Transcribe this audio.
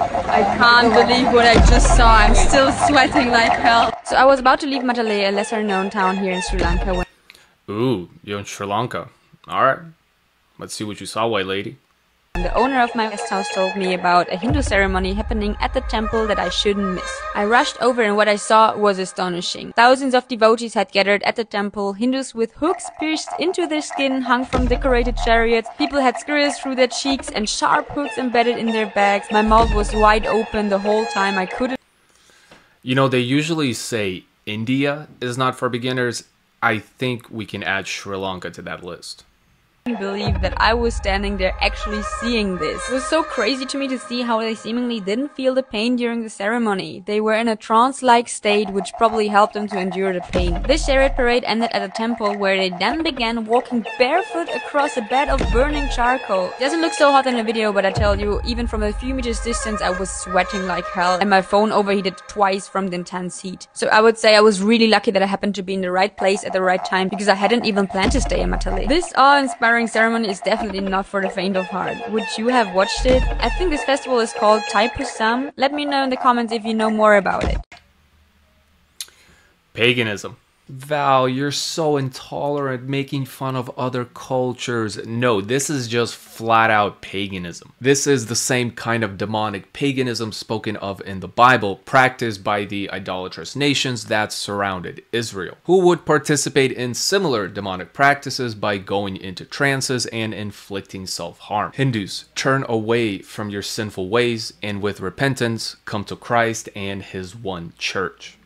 I can't believe what I just saw. I'm still sweating like hell. So I was about to leave Matale, a lesser known town here in Sri Lanka, when Ooh, you're in Sri Lanka. Alright. Let's see what you saw, white lady. The owner of my guest house told me about a Hindu ceremony happening at the temple that I shouldn't miss. I rushed over and what I saw was astonishing. Thousands of devotees had gathered at the temple, Hindus with hooks pierced into their skin hung from decorated chariots, people had skewers through their cheeks and sharp hooks embedded in their bags. My mouth was wide open the whole time, I couldn't You know, they usually say India is not for beginners. I think we can add Sri Lanka to that list. Believe that I was standing there actually seeing this. It was so crazy to me to see how they seemingly didn't feel the pain during the ceremony. They were in a trance-like state which probably helped them to endure the pain. This chariot parade ended at a temple where they then began walking barefoot across a bed of burning charcoal. It doesn't look so hot in the video but I tell you, even from a few meters distance I was sweating like hell and my phone overheated twice from the intense heat. So I would say I was really lucky that I happened to be in the right place at the right time because I hadn't even planned to stay in Matale. This awe-inspiring ceremony is definitely not for the faint of heart. Would you have watched it? I think this festival is called Thaipusam. Let me know in the comments if you know more about it. Paganism. Val, you're so intolerant, making fun of other cultures. No, this is just flat out paganism. This is the same kind of demonic paganism spoken of in the Bible, practiced by the idolatrous nations that surrounded Israel, who would participate in similar demonic practices by going into trances and inflicting self harm. Hindus, turn away from your sinful ways and with repentance come to Christ and his one church.